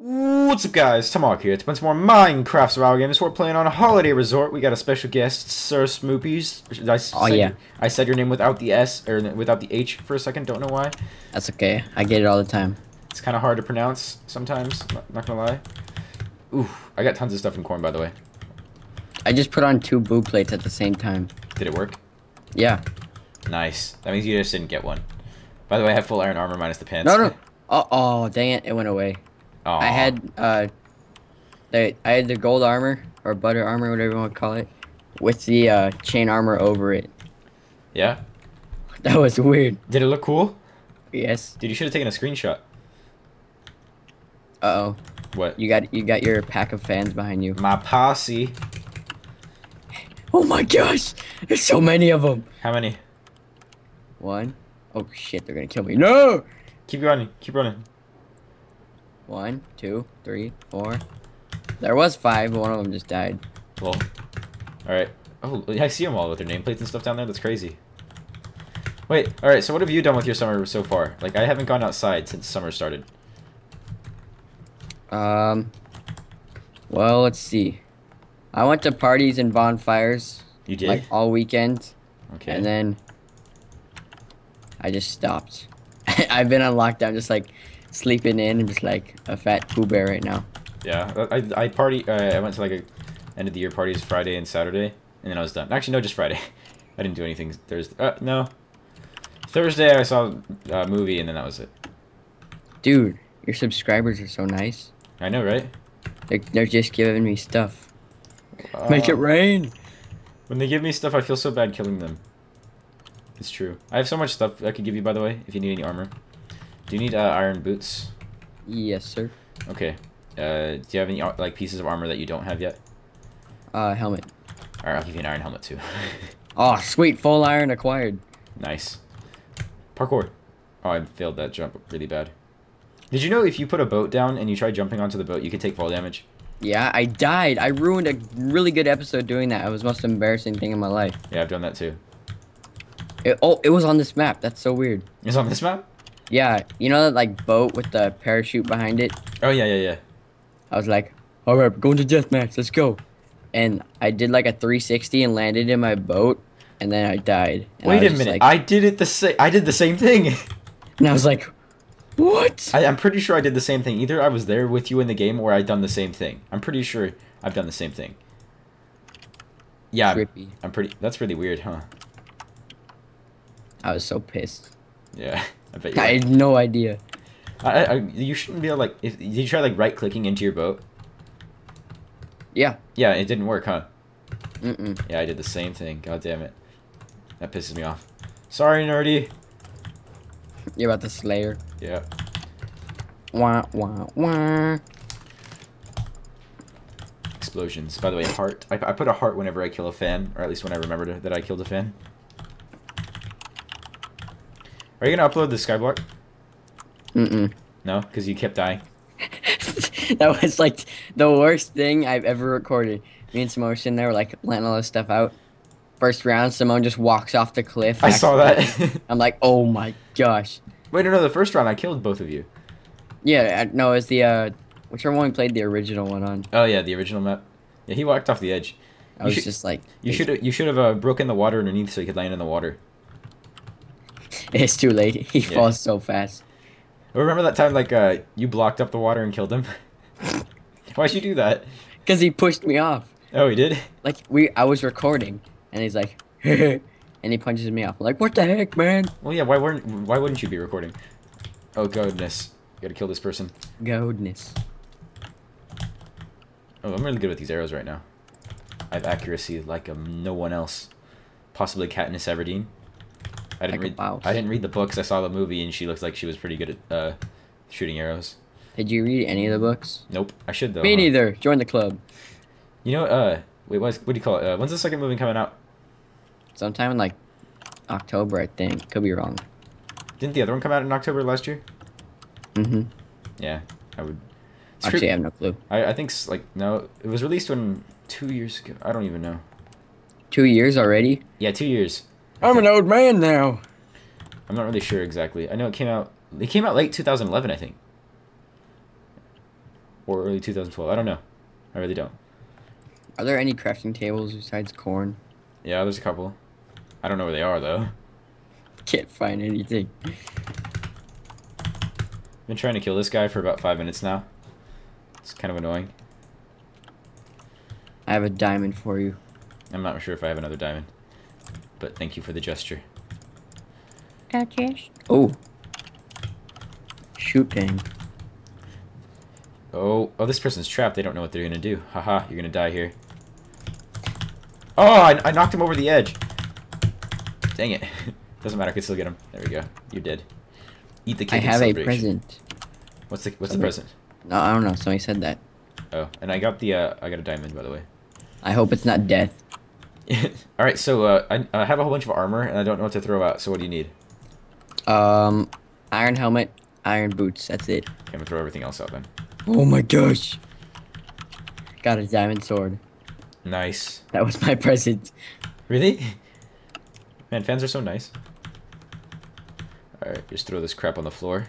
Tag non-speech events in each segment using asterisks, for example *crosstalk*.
What's up guys, Tomahawk here. It's been some more Minecraft survival games. We're playing on a holiday resort. We got a special guest, Sir Smoopies. I Oh, said, yeah. I said your name without the S, or without the H for a second, don't know why. That's okay. I get it all the time. It's kind of hard to pronounce sometimes, not, not gonna lie. Ooh, I got tons of stuff in corn by the way. I just put on two boo plates at the same time. Did it work? Yeah. Nice. That means you just didn't get one. By the way, I have full iron armor minus the pants. No, no. Oh, oh, dang it! It went away. Aw. I had uh, the I had the gold armor or butter armor, whatever you want to call it, with the uh, chain armor over it. Yeah? *laughs* That was weird. Did it look cool? Yes. Dude, you should have taken a screenshot. Uh oh. What? You got you got your pack of fans behind you. My posse. Oh my gosh! There's so many of them. How many? One. Oh shit! They're gonna kill me. No. Keep running. Keep running. One, two, three, four. There was five, but one of them just died. Well, alright. Oh, I see them all with their nameplates and stuff down there. That's crazy. Wait, alright, so what have you done with your summer so far? Like, I haven't gone outside since summer started. Um. Well, let's see. I went to parties and bonfires You did? like all weekend, okay. and then I just stopped. *laughs* I've been on lockdown, just like sleeping in and just like a fat poo bear right now. yeah, I, I party, uh, I went to like a end of the year parties Friday and Saturday, and then I was done. Actually, no, just Friday. *laughs* I didn't do anything Thursday. Uh, no. Thursday I saw a movie, and then that was it. Dude, your subscribers are so nice. I know, right? They're, they're just giving me stuff. Make it Uh, rain. When they give me stuff, I feel so bad killing them. It's true. I have so much stuff I could give you, by the way, if you need any armor. Do you need uh, iron boots? Yes, sir. Okay. Uh, do you have any like pieces of armor that you don't have yet? Uh, helmet. Alright, I'll give you an iron helmet too. *laughs* Oh, sweet, full iron acquired. nice. Parkour. Oh, I failed that jump really bad. Did you know if you put a boat down and you try jumping onto the boat, you could take fall damage? Yeah, I died. I ruined a really good episode doing that. It was the most embarrassing thing in my life. Yeah, I've done that too. It, oh, it was on this map. That's so weird. It's on this map? Yeah, you know that like boat with the parachute behind it? Oh, yeah, yeah, yeah. I was like, all right, we're going to deathmatch. Let's go. And I did like a 360 and landed in my boat, and then I died. And Wait was a minute. like- I did it the same. I did the same thing. *laughs* and I was like, what? I, I'm pretty sure I did the same thing. Either I was there with you in the game or I done the same thing. I'm pretty sure I've done the same thing. Yeah, I'm- Trippy. I'm pretty. That's really weird, huh? I was so pissed. Yeah, *laughs* I bet you. I had no idea. I, I, you shouldn't be able like. If, did you try like right clicking into your boat? Yeah. Yeah, it didn't work, huh? Mm-mm. Yeah, I did the same thing. God damn it. That pisses me off. Sorry, nerdy. You're about the Slayer. Yeah. Wah, wah, wah. Explosions. By the way, heart. I, I put a heart whenever I kill a fan, or at least when I remember to, that I killed a fan. Are you gonna upload the skyblock? Mm-mm. No, because you kept dying. *laughs* that was like the worst thing I've ever recorded. Me and Simone sitting there, like planning all this stuff out. First round, Simone just walks off the cliff. I saw that. *laughs* I'm like, oh my gosh. Wait, no, no, the first round I killed both of you. Yeah, I- no, it's the uh, whichever one we played the original one on. Oh yeah, the original map. Yeah, he walked off the edge. I You was should- just like, You should you should have uh, broken the water underneath so you could land in the water. *laughs* It's too late. He Yeah. falls so fast. Remember that time like uh you blocked up the water and killed him? *laughs* Why'd you do that? Cause he pushed me off. Oh, he did. Like we, I was recording, and he's like, *laughs* and he punches me off. I'm like, what the heck, man? Well, yeah. Why weren't Why wouldn't you be recording? Oh goodness, gotta kill this person. Goodness. Oh, I'm really good with these arrows right now. I have accuracy like um, no one else. Possibly Katniss Everdeen. I didn't Like read. I didn't read the books. I saw the movie, and she looked like she was pretty good at uh, shooting arrows. Did you read any of the books? Nope, I should though. Me huh? neither. Join the club. You know, uh, wait, what's, what do you call it? Uh, when's the second movie coming out? Sometime in like October, I think. Could be wrong. Didn't the other one come out in October last year? Mm-hmm. Yeah, I would. It's Actually, true- I have no clue. I, I think like no, it was released when two years ago. I don't even know. Two years already. Yeah, two years. I'm an old man now. I'm not really sure exactly. I know it came out. It came out late 2011, I think. or early 2012. I don't know. I really don't. Are there any crafting tables besides corn? Yeah, there's a couple. I don't know where they are though. Can't find anything. Been trying to kill this guy for about five minutes now. It's kind of annoying. I have a diamond for you. I'm not sure if I have another diamond. But thank you for the gesture. Oh. Shoot dang. Oh, oh, this person's trapped. They don't know what they're gonna do. Haha, you're gonna die here. Oh, I, I knocked him over the edge. Dang it. *laughs* Doesn't matter, I can still get him. There we go. You're dead. Eat the cake I have a present. What's the What's the present? No, I don't know. Somebody said that. Oh, and I got the uh, I got a diamond by the way. I hope it's not death. *laughs* All right, so uh, I, I have a whole bunch of armor and I don't know what to throw out. So what do you need? Um, iron helmet, iron boots. That's it. Okay, I'm gonna throw everything else out then. Oh my gosh. Got a diamond sword. Nice. That was my *laughs* present. Really? Man, fans are so nice. All right, just throw this crap on the floor,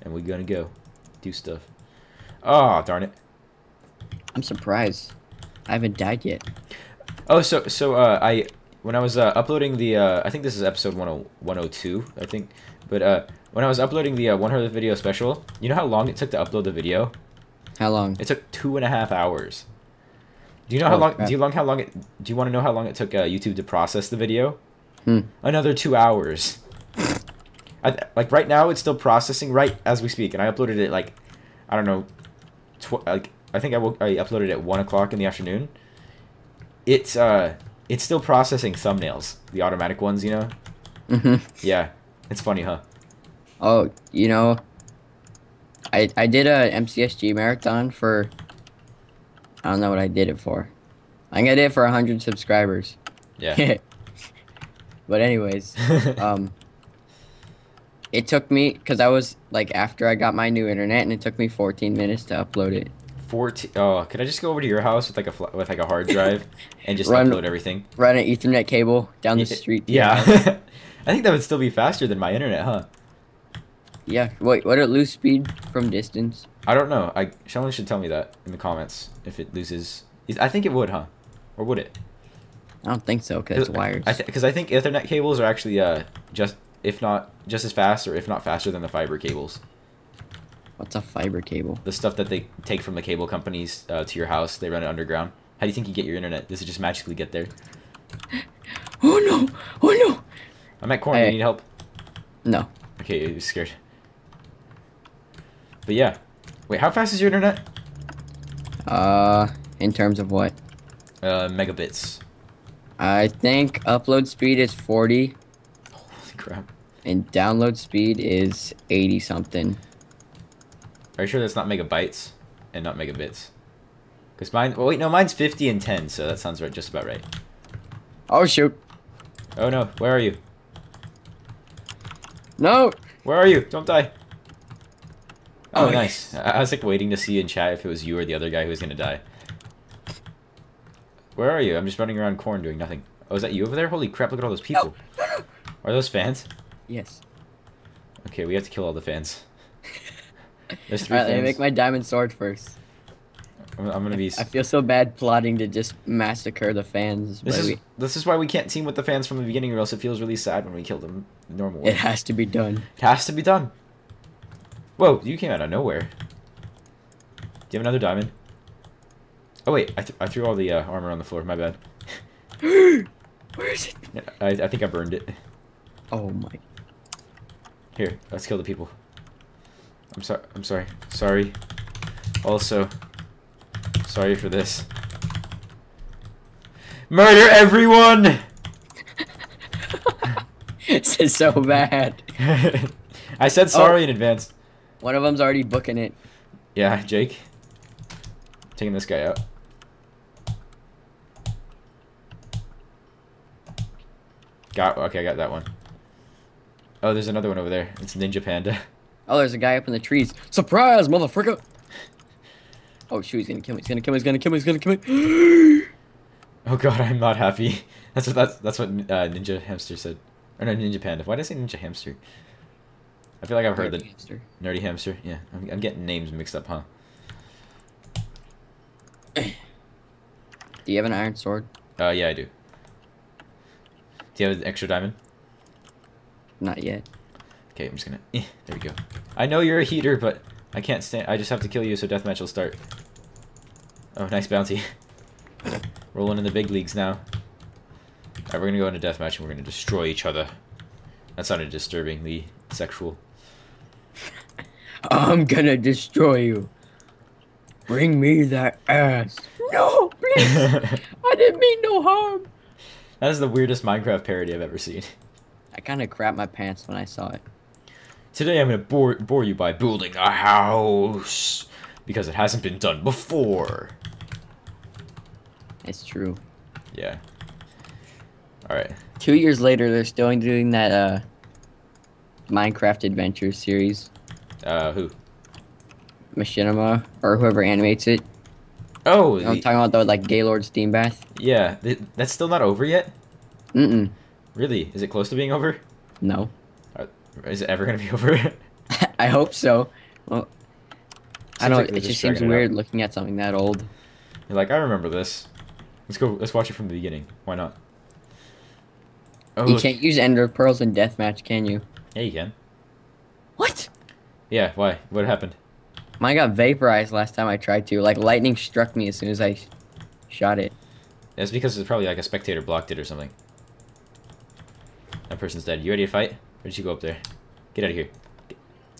and we're gonna go do stuff. Oh, darn it. I'm surprised. I haven't died yet. Oh, so so uh, I when I was uh, uploading the uh, I think this is episode 10 102 I think, but uh, when I was uploading the uh, 100th video special, you know how long it took to upload the video? How long? It took two and a half hours. Do you know how Oh, long? crap. Do you long how long it? Do you want to know how long it took uh, YouTube to process the video? Hmm. Another two hours. I, like right now, it's still processing right as we speak, and I uploaded it like, I don't know, tw- like I think I, woke, I uploaded it at one o'clock in the afternoon. It's uh, it's still processing thumbnails, the automatic ones, you know. hmm Yeah, it's funny, huh? Oh, you know, I I did a MCSG marathon for. I don't know what I did it for. I think I did it for hundred subscribers. Yeah. *laughs* but anyways, *laughs* um, it took me because I was like after I got my new internet, and it took me 14 minutes to upload it. Fourteen. Oh, could I just go over to your house with like a with like a hard *laughs* drive and just Run- upload everything? Run an Ethernet cable down the street. *laughs* Yeah. I think that would still be faster than my internet, huh? yeah. Wait, what it lose speed from distance? I don't know. I someone should tell me that in the comments if it loses. I think it would, huh? Or would it? I don't think so because it's wires. I because I think Ethernet cables are actually uh just if not just as fast or if not faster than the fiber cables. What's a fiber cable? The stuff that they take from the cable companies uh, to your house, they run it underground. How do you think you get your internet? Does it just magically get there? *laughs* Oh no! Oh no! I'm at corn. Hey. you need help? No. Okay, you're scared. But yeah. Wait, how fast is your internet? Uh, in terms of what? Uh, megabits. I think upload speed is 40 Holy crap. and download speed is 80 something. Are you sure that's not megabytes and not megabits? Because mine. Well, wait, no, mine's 50 and 10, so that sounds right, just about right. Oh shoot! Oh no, where are you? No! Where are you? Don't die. Oh, Oh, nice. I, I was like waiting to see in chat if it was you or the other guy who was gonna die. Where are you? I'm just running around corn doing nothing. Oh, is that you over there? Holy crap, look at all those people. Are those fans? Yes. Okay, we have to kill all the fans. *laughs* There's three Alright, let me make my diamond sword first. I'm, I'm gonna be. I feel so bad plotting to just massacre the fans. This is we- this is why we can't team with the fans from the beginning, or else it feels really sad when we kill them the normal it has to be done. It has to be done. Whoa, you came out of nowhere. Do you have another diamond? Oh wait, I, th I threw all the uh, armor on the floor. My bad. *gasps* Where is it? I, I think I burned it. Oh my. Here, let's kill the people. I'm sorry. I'm sorry. Sorry. Also, sorry for this. Murder everyone! *laughs* this is so bad. *laughs* I said oh. sorry in advance. One of them's already booking it. Yeah, Jake. Taking this guy out. Got okay, I got that one. Oh, there's another one over there. It's Ninja Panda. *laughs* Oh, there's a guy up in the trees. Surprise, motherfucker! Oh shoot, he's gonna kill me. He's gonna kill me. He's gonna kill me. He's gonna kill me. *gasps* oh god, I'm not happy. *laughs* That's what that's that's what uh, Ninja Hamster said, or no, Ninja Panda. Why did I say Ninja Hamster? I feel like I've heard the that. Hamster. Nerdy Hamster. Yeah, I'm, I'm getting names mixed up, huh? Do you have an iron sword? Uh, yeah, I do. Do you have an extra diamond? Not yet. Okay, I'm just gonna. Eh, there we go. I know you're a heater, but I can't stand. I just have to kill you so deathmatch will start. Oh, nice bounty. *laughs* Rolling in the big leagues now. Alright, we're gonna go into deathmatch and we're gonna destroy each other. That sounded disturbingly sexual. *laughs* I'm gonna destroy you. Bring me that ass. No, please. *laughs* I didn't mean no harm. That is the weirdest Minecraft parody I've ever seen. I kind of crapped my pants when I saw it. Today I'm gonna bore, bore you by building a house. Because it hasn't been done before. It's true. Yeah. Alright. Two years later, they're still doing that uh, Minecraft Adventure series. Uh, who? Machinima or whoever animates it. Oh, You know, I'm talking about the like Gaylord Steam Bath. yeah. th- that's still not over yet? Mm-mm. Really? Is it close to being over? No. Is it ever gonna be *laughs* over? I hope so. Well, I don't. like it just seems weird looking at something that old. You're like, I remember this. Let's go. Let's watch it from the beginning. Why not? Oh, you look. can't use Ender Pearls in deathmatch, can you? Yeah, you can. What? Yeah. Why? What happened? Mine got vaporized last time I tried to. Like lightning struck me as soon as I shot it. That's because it's probably like a spectator blocked it or something. That person's dead. You ready to fight? Did you go up there? Get out of here.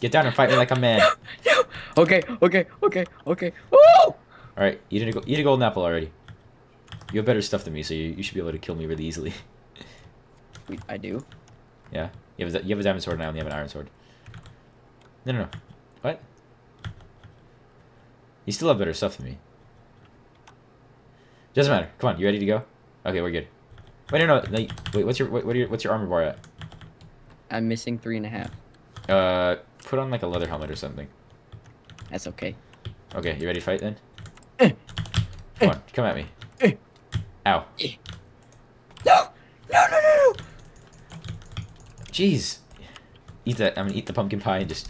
Get, down and fight me like a man. No. *laughs* Okay. Okay. Okay. Okay. Woo! All right. Eat a go- eat a golden apple already. You have better stuff than me, so you, you should be able to kill me really easily. *laughs* Wait, I do. yeah. You have a, you have a diamond sword and I only have an iron sword. No, no, no. What? You still have better stuff than me. Doesn't matter. Come on. You ready to go? Okay, we're good. Wait, no, no. no wait, what's your what, what are your, what's your armor bar at? I'm missing three and a half. Uh, put on like a leather helmet or something. That's okay. Okay, you ready to fight then? Eh. Come on, come at me. Eh. Ow. No! No! No! No! No! Jeez. Eat that. I'm gonna eat the pumpkin pie and just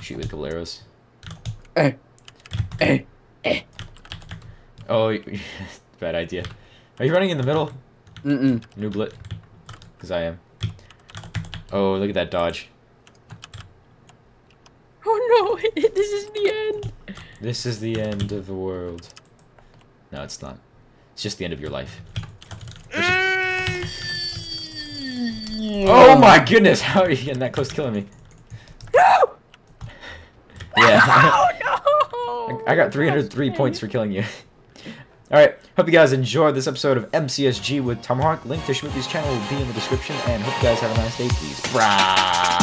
shoot with a couple arrows. Eh. Eh. Eh. Oh, *laughs* bad idea. Are you running in the middle, Mm-mm. nooblet? Because I am. Oh, look at that dodge. Oh no! *laughs* this is the end. This is the end of the world. No, it's not. It's just the end of your life. Mm. Oh my goodness! *laughs* How are you getting that close to killing me? No! *gasps* Yeah. Oh no! *laughs* I got 303 points for killing you. Alright, hope you guys enjoyed this episode of MCSG with Tomahawk. Link to Shmoopies' channel will be in the description, and hope you guys have a nice day. Peace. brah!